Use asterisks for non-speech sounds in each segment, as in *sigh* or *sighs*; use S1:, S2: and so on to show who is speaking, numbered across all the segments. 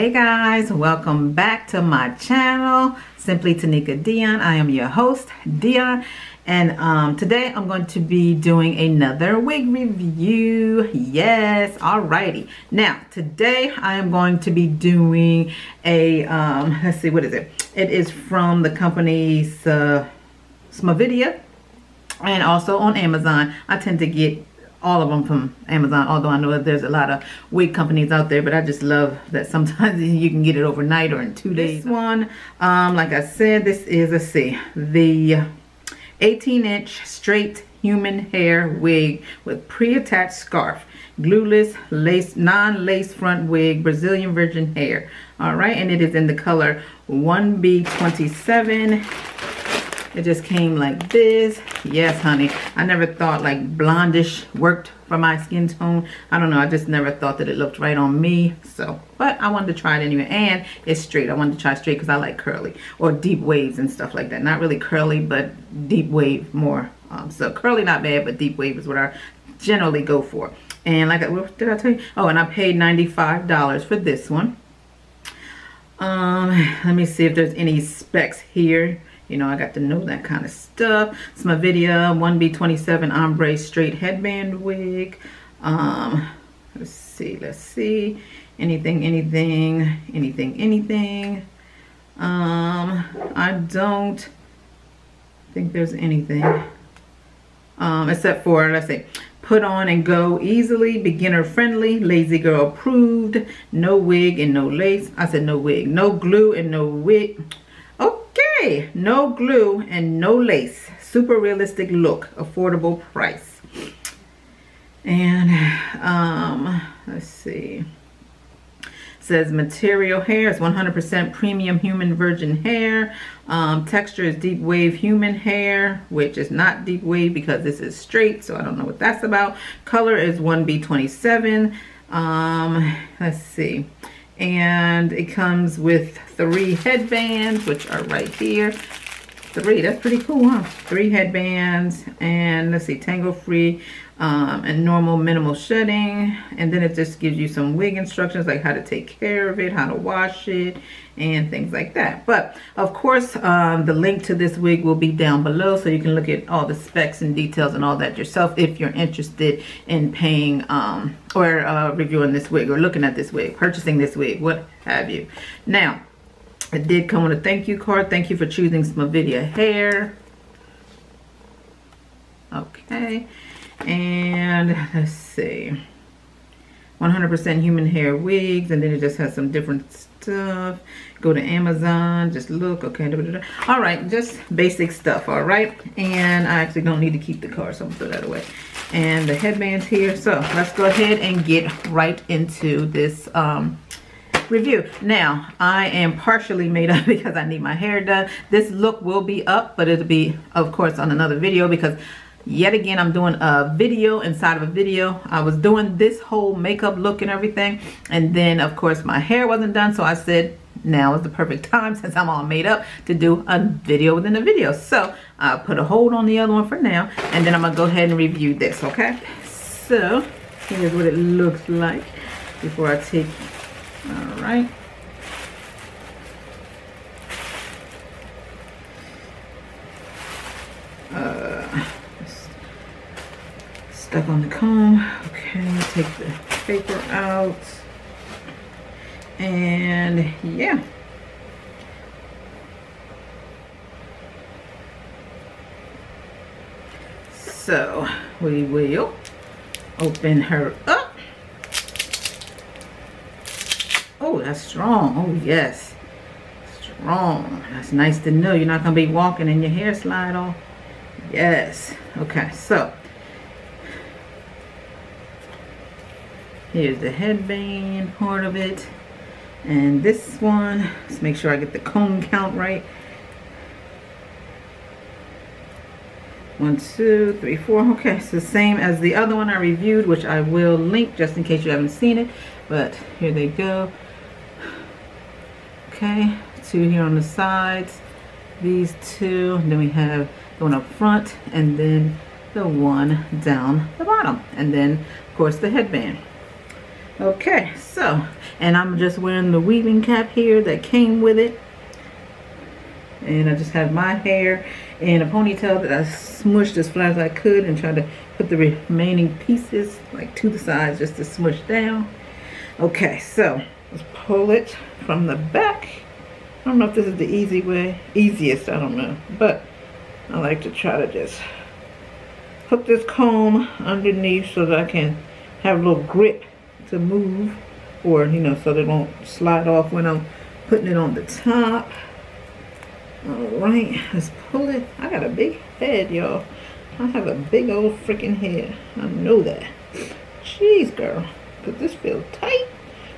S1: Hey guys, welcome back to my channel, Simply Taneica Dionne. I am your host, Dionne, and um, today I'm going to be doing another wig review. Yes, alrighty. Now, today I am going to be doing a, um, let's see, what is it? It is from the company uh, Smavida and also on Amazon. I tend to get all of them from Amazon, although I know that there's a lot of wig companies out there, but I just love that sometimes *laughs* you can get it overnight or in two days. This one, um, like I said, this is, let's see, the 18 inch straight human hair wig with pre-attached scarf glueless lace non-lace front wig brazilian virgin hair all right and it is in the color 1b27 it just came like this. Yes, honey. I never thought like blondish worked for my skin tone. I don't know. I just never thought that it looked right on me. So, but I wanted to try it anyway. And it's straight. I wanted to try straight because I like curly or deep waves and stuff like that. Not really curly, but deep wave more. Um, so curly not bad, but deep wave is what I generally go for. And like, what did I tell you? Oh, and I paid $95 for this one. Um, *sighs* let me see if there's any specs here. You know, I got to know that kind of stuff. It's my video, 1B27 ombre straight headband wig. Um, let's see, let's see. Anything, anything, anything, anything. Um, I don't think there's anything. Um, except for, let's see, put on and go easily, beginner friendly, lazy girl approved, no wig and no lace. I said no wig, no glue and no wig Okay, no glue and no lace. Super realistic look, affordable price. And um, let's see. says material hair is 100% premium human virgin hair. Um, texture is deep wave human hair, which is not deep wave because this is straight, so I don't know what that's about. Color is 1B27. Um, let's see and it comes with three headbands which are right here. Three that's pretty cool huh? Three headbands and let's see tangle free um, and normal minimal shedding. And then it just gives you some wig instructions like how to take care of it how to wash it and things like that. But of course um, the link to this wig will be down below so you can look at all the specs and details and all that yourself if you're interested in paying um, or uh, reviewing this wig or looking at this wig purchasing this wig what have you. Now it did come with a thank you card. Thank you for choosing Smavida hair. Okay and let's see. 100% human hair wigs and then it just has some different stuff. Go to amazon just look okay da, da, da. all right just basic stuff all right? And i actually don't need to keep the card so i'm gonna throw that away. And the headbands here so let's go ahead and get right into this um, review. Now i am partially made up *laughs* because i need my hair done. This look will be up but it'll be of course on another video because yet again i'm doing a video inside of a video. I was doing this whole makeup look and everything. And then of course my hair wasn't done. So i said now is the perfect time *laughs* since i'm all made up to do a video within a video. So i'll put a hold on the other one for now and then i'm gonna go ahead and review this okay? So here's what it looks like before i take all right uh, stuck on the comb. Okay, take the paper out. And yeah. So we will open her up. Oh, that's strong. Oh, yes. Strong. That's nice to know. You're not going to be walking and your hair slide off. Yes. Okay, so Here's the headband part of it. And this one, let's make sure I get the comb count right. One, two, three, four. Okay, it's the same as the other one I reviewed, which I will link just in case you haven't seen it. But here they go. Okay, two here on the sides. These two. And then we have the one up front and then the one down the bottom. And then, of course, the headband. Okay, so, and I'm just wearing the weaving cap here that came with it. And I just have my hair in a ponytail that I smushed as flat as I could and tried to put the remaining pieces like to the sides just to smush down. Okay, so let's pull it from the back. I don't know if this is the easy way, easiest, I don't know. But I like to try to just hook this comb underneath so that I can have a little grip to move or, you know, so they don't slide off when I'm putting it on the top. All right, let's pull it. I got a big head, y'all. I have a big old freaking head. I know that. Jeez, girl. But this feels tight.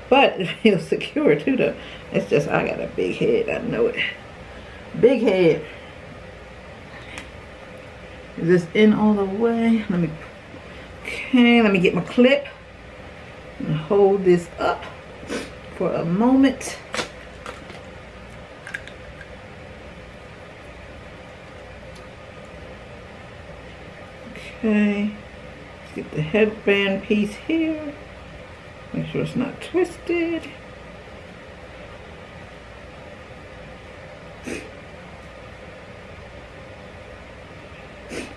S1: But *laughs* it feels secure, too, though. It's just, I got a big head. I know it. Big head. Is this in all the way? Let me, okay, let me get my clip and hold this up for a moment. Okay, let's get the headband piece here. Make sure it's not twisted.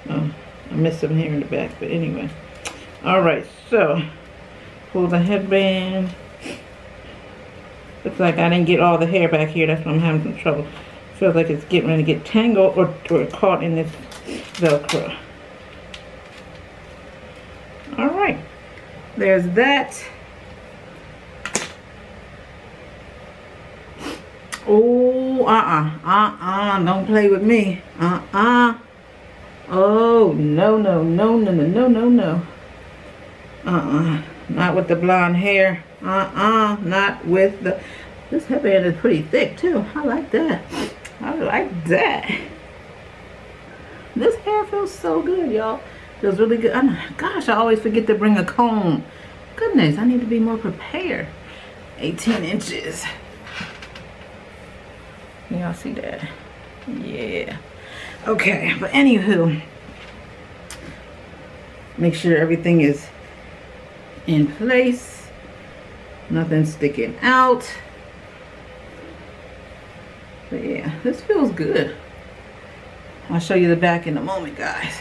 S1: Oh, I missed some here in the back, but anyway. All right, so pull the headband. Looks like I didn't get all the hair back here. That's why I'm having some trouble. Feels like it's getting ready to get tangled or, or caught in this Velcro. All right, there's that. Oh, uh-uh, uh-uh, don't play with me. Uh-uh. Oh, no, no, no, no, no, no, no, no. Uh-uh. Not with the blonde hair. Uh-uh. Not with the... This headband is pretty thick, too. I like that. I like that. This hair feels so good, y'all. Feels really good. I, gosh, I always forget to bring a comb. Goodness, I need to be more prepared. 18 inches. Y'all see that? Yeah. Okay, but anywho, make sure everything is in place. Nothing sticking out. But yeah, this feels good. I'll show you the back in a moment, guys.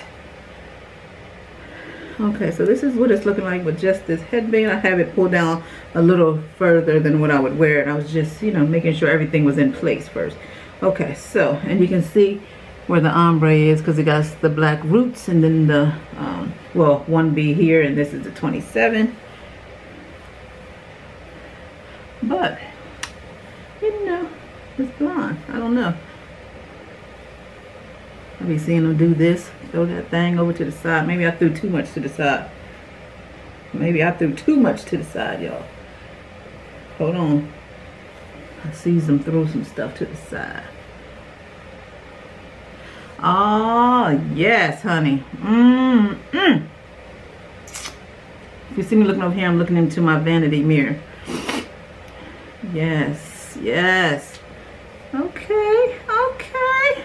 S1: Okay, so this is what it's looking like with just this headband. I have it pulled down a little further than what I would wear. And I was just, you know, making sure everything was in place first. Okay, so, and you can see where the ombre is because it got the black roots and then the, um, well, 1B here and this is the 27. But, you know, it's blonde. I don't know. I'll be seeing them do this, throw that thing over to the side. Maybe I threw too much to the side. Maybe I threw too much to the side, y'all. Hold on. I see them throw some stuff to the side. Oh, yes, honey. Mmm, mm. If you see me looking over here, I'm looking into my vanity mirror. Yes, yes. Okay, okay.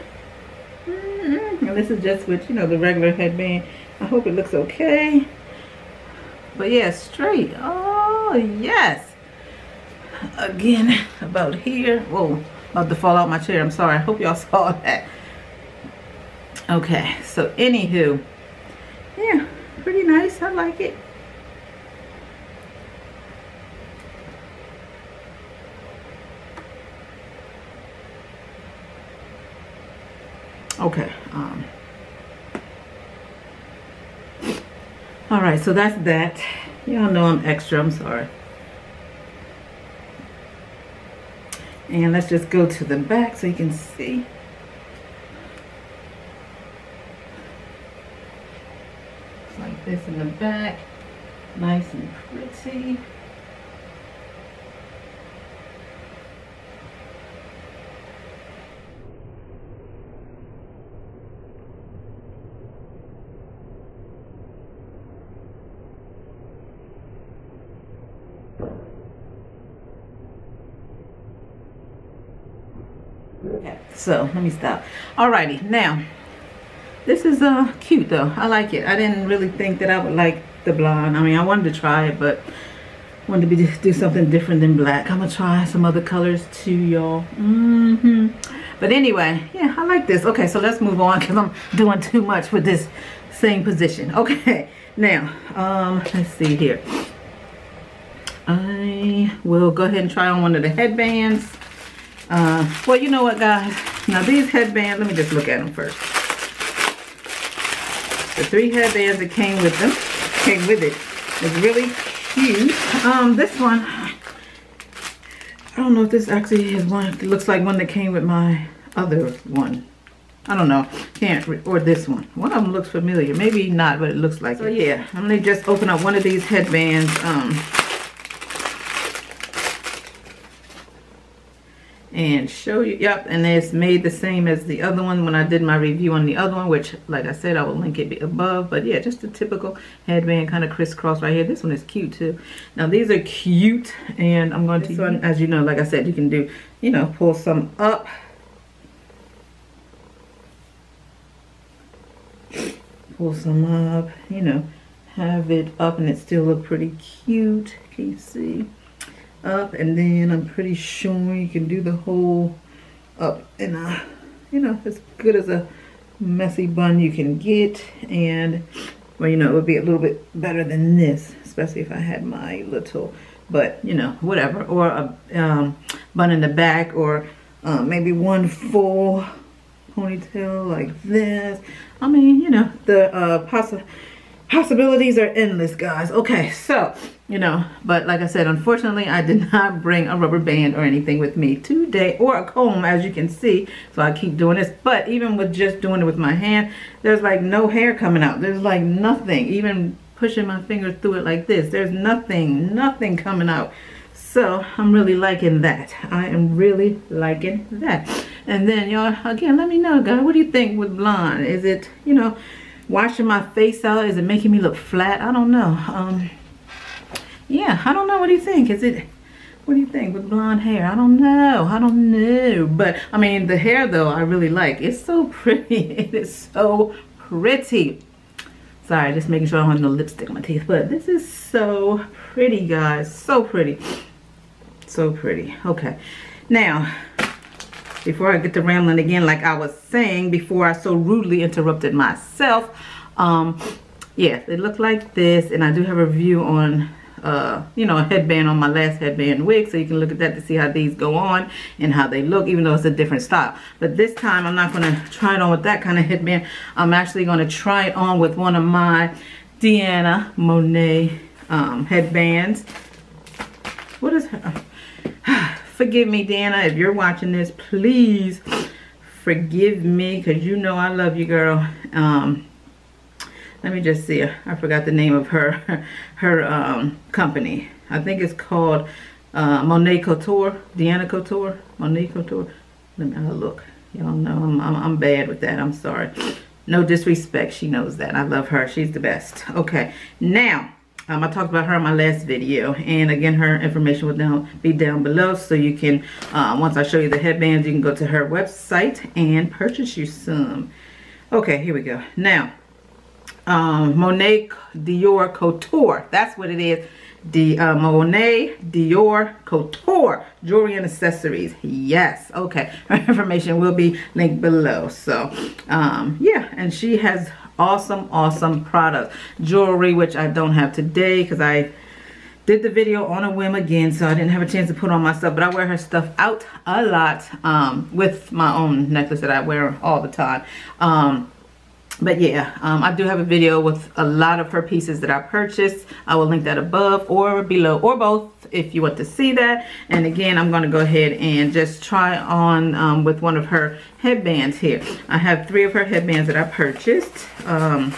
S1: Mm. And this is just with, you know, the regular headband. I hope it looks okay. But yeah, straight. Oh, yes. Again, *laughs* about here. Whoa, about to fall out my chair. I'm sorry. I hope y'all *laughs* saw that. Okay, so anywho. Yeah, pretty nice. I like it. Okay. Um, all right, so that's that. Y'all know I'm extra. I'm sorry. And let's just go to the back so you can see. Like this in the back. Nice and pretty. So let me stop. Alrighty, now this is uh cute though. I like it. I didn't really think that I would like the blonde. I mean, I wanted to try it, but wanted to be do something different than black. I'm gonna try some other colors too, y'all. Mm-hmm. But anyway, yeah, I like this. Okay, so let's move on because I'm doing too much with this same position. *laughs* Okay, now, um, let's see here. I will go ahead and try on one of the headbands. Uh, well, you know what, guys? Now, these headbands, let me just look at them first. The three headbands that came with them, came with it. it, is really cute. Um, this one, I don't know if this actually is one, it looks like one that came with my other one. I don't know, can't, or this one. One of them looks familiar, maybe not, but it looks like so it. yeah, I'm gonna just open up one of these headbands. Um, and show you yep and it's made the same as the other one when I did my review on the other one which like I said I will link it above but yeah just a typical headband kind of crisscross right here. This one is cute too. Now these are cute and I'm going to one? as you know like I said you can do you know pull some up. Pull some up you know have it up and it still look pretty cute. Can you see up and then I'm pretty sure you can do the whole up and uh you know as good as a messy bun you can get. And well you know it would be a little bit better than this especially if I had my little but you know whatever. Or a um, bun in the back or uh, maybe one full ponytail like this. I mean you know the uh, possi possibilities are endless guys. Okay so you know but like i said unfortunately i did *laughs* not bring a rubber band or anything with me today or a comb as you can see. So i keep doing this. But even with just doing it with my hand there's like no hair coming out. There's like nothing. Even pushing my finger through it like this there's nothing nothing coming out. So i'm really liking that. I am really liking that. And then y'all again let me know guys. What do you think with blonde? Is it you know washing my face out is it making me look flat i don't know um yeah, I don't know. What do you think? Is it, what do you think with blonde hair? I don't know. I don't know. But, I mean, the hair, though, I really like. It's so *laughs* pretty. it is so pretty. Sorry, just making sure I don't have no lipstick on my teeth. But this is so pretty, guys. So pretty. So pretty. Okay. Now, before I get to rambling again, like I was saying before I so rudely interrupted myself, um, yeah, it looked like this. And I do have a review on uh, you know, a headband on my last headband wig. So you can look at that to see how these go on and how they look, even though it's a different style. But this time I'm not going to try it on with that kind of headband. I'm actually going to try it on with one of my DeAnna Monet um, headbands. What is her? *sighs* *sighs* Forgive me, DeAnna, if you're watching this, please forgive me because you know I love you, girl. Um, let me just see. I forgot the name of her *laughs* her um, company. I think it's called uh, Monet Couture DeAnna Couture Monet Couture. Let me look. Y'all know I'm, I'm, I'm bad with that. I'm sorry. No disrespect. She knows that. I love her. She's the best. Okay. Now um, I talked about her in my last video and again her information will down, be down below so you can uh, once I show you the headbands you can go to her website and purchase you some okay here we go now um, Monet Dior Couture. That's what it is. The uh, Monet Dior Couture jewelry and accessories. Yes. Okay. *laughs* Her information will be linked below. So, um, yeah. And she has awesome, awesome products. Jewelry, which I don't have today because I did the video on a whim again so I didn't have a chance to put on my stuff but I wear her stuff out a lot um, with my own necklace that I wear all the time um, but yeah um, i do have a video with a lot of her pieces that i purchased. I will link that above or below or both if you want to see that. And again i'm going to go ahead and just try on um, with one of her headbands here. I have three of her headbands that i purchased. Um,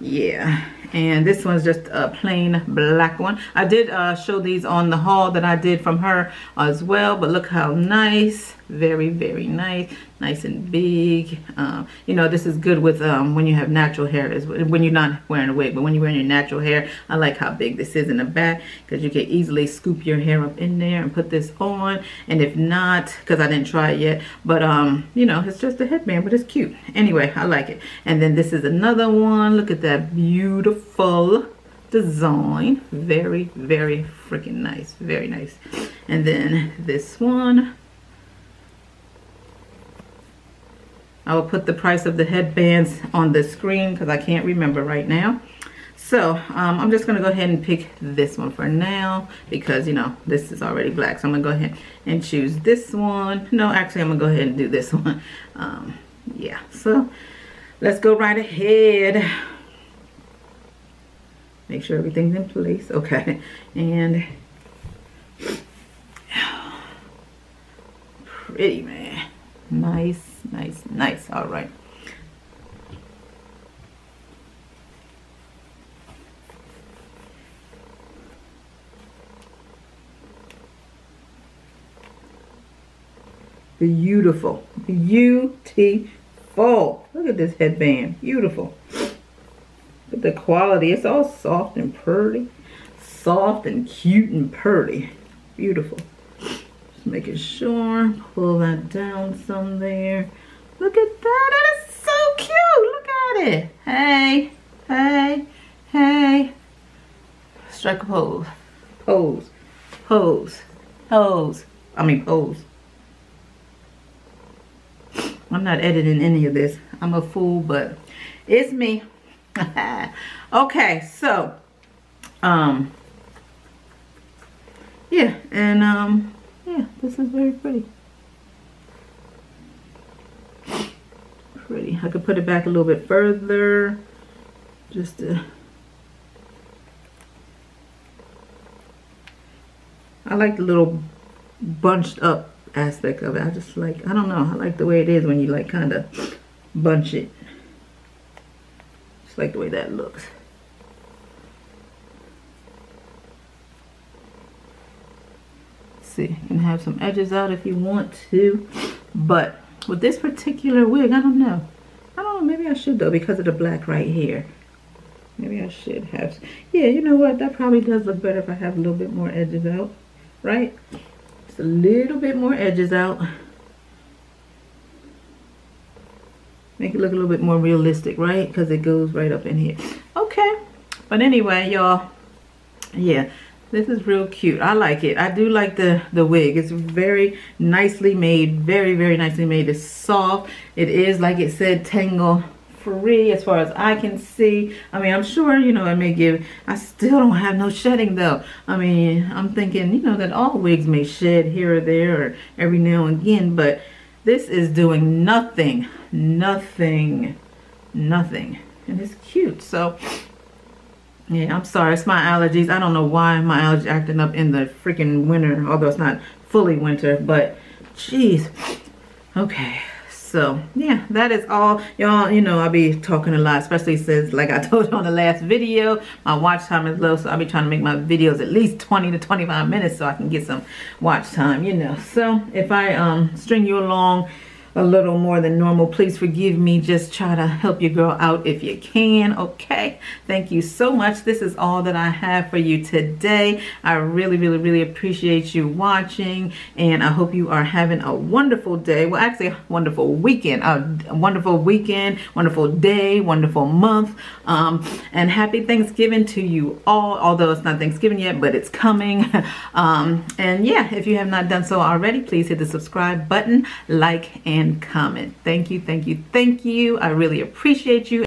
S1: yeah and this one's just a plain black one. I did uh, show these on the haul that i did from her as well but look how nice very very nice nice and big um, you know this is good with um, when you have natural hair is when you're not wearing a wig but when you're wearing your natural hair I like how big this is in the back because you can easily scoop your hair up in there and put this on and if not because I didn't try it yet but um you know it's just a headband but it's cute anyway I like it and then this is another one look at that beautiful design. Very, very freaking nice. Very nice. And then this one. I will put the price of the headbands on the screen because I can't remember right now. So um, I'm just going to go ahead and pick this one for now because, you know, this is already black. So I'm going to go ahead and choose this one. No, actually, I'm going to go ahead and do this *laughs* one. Um, yeah, so let's go right ahead. Make sure everything's in place. Okay. And *sighs* pretty, man. Nice, nice, nice. All right. Beautiful. Beautiful. Look at this headband. Beautiful. Look at the quality. It's all soft and pretty. Soft and cute and pretty. Beautiful. Making sure. Pull that down some there. Look at that. That is so cute. Look at it. Hey. Hey. Hey. Strike a pose. Pose. Pose. Pose. I mean pose. I'm not editing any of this. I'm a fool, but it's me. *laughs* okay, so, um, yeah, and, um, yeah, this is very pretty. Pretty. I could put it back a little bit further, just to, I like the little bunched up aspect of it. I just like, I don't know, I like the way it is when you like kind of bunch it. Just like the way that looks. You can have some edges out if you want to. But with this particular wig, I don't know. I don't know, maybe I should though because of the black right here. Maybe I should have, yeah, you know what? That probably does look better if I have a little bit more edges out, right? just a little bit more edges out. Make it look a little bit more realistic, right? Because it goes right up in here. Okay. But anyway, y'all, yeah, this is real cute. I like it. I do like the, the wig. It's very nicely made. Very, very nicely made. It's soft. It is, like it said, tangle free as far as I can see. I mean, I'm sure, you know, it may give, I still don't have no shedding though. I mean, I'm thinking, you know, that all wigs may shed here or there or every now and again, but this is doing nothing, nothing, nothing. And it's cute. So, yeah, I'm sorry. It's my allergies. I don't know why my allergies acting up in the freaking winter, although it's not fully winter, but jeez. Okay so yeah that is all y'all you know i'll be talking a lot especially since like i *laughs* told you on the last video my watch time is low so i'll be trying to make my videos at least 20 to 25 minutes so i can get some watch time you know so if i um string you along a little more than normal. Please forgive me. Just try to help your girl out if you can. Okay. Thank you so much. This is all that I have for you today. I really, really, really appreciate you watching. And I hope you are having a wonderful day. Well, actually, a wonderful weekend. A wonderful weekend, wonderful day, wonderful month. Um, and happy Thanksgiving to you all. Although it's not Thanksgiving yet, but it's coming. *laughs* um, and yeah, if you have not done so already, please hit the subscribe button, like, and comment. Thank you, thank you, thank you. I really appreciate you.